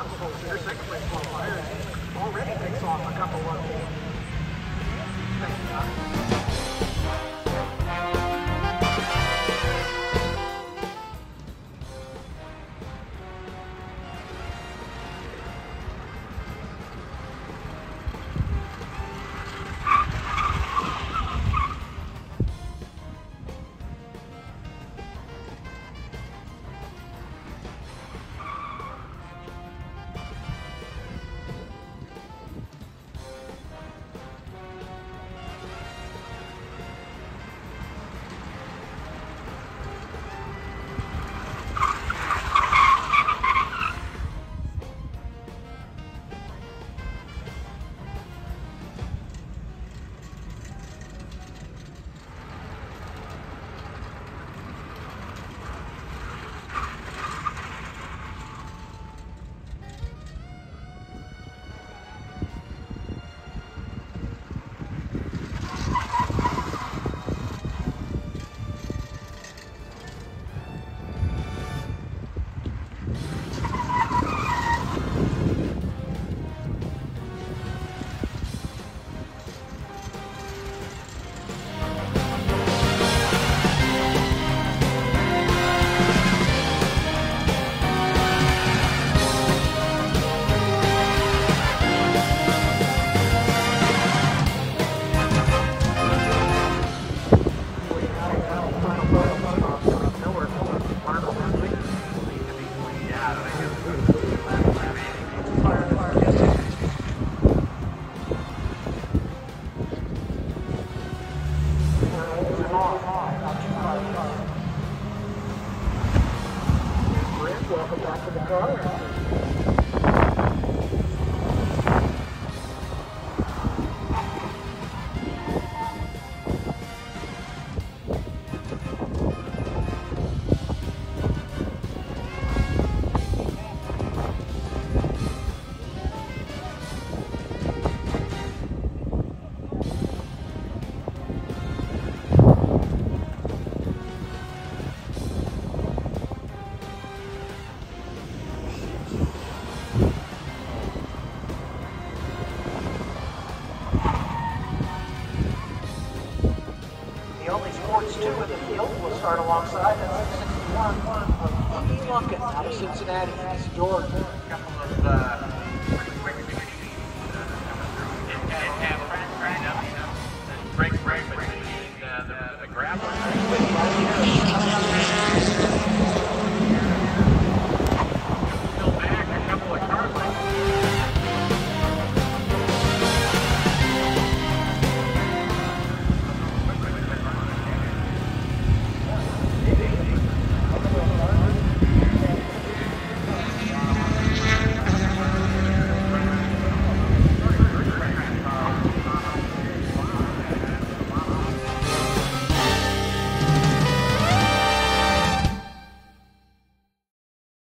obstacles to your six-way qualifier already takes off a couple of... Thank you. to the car. Sports two in the field. We'll start alongside that's 61 of Lumpkin out of Cincinnati. This is George. A couple of uh,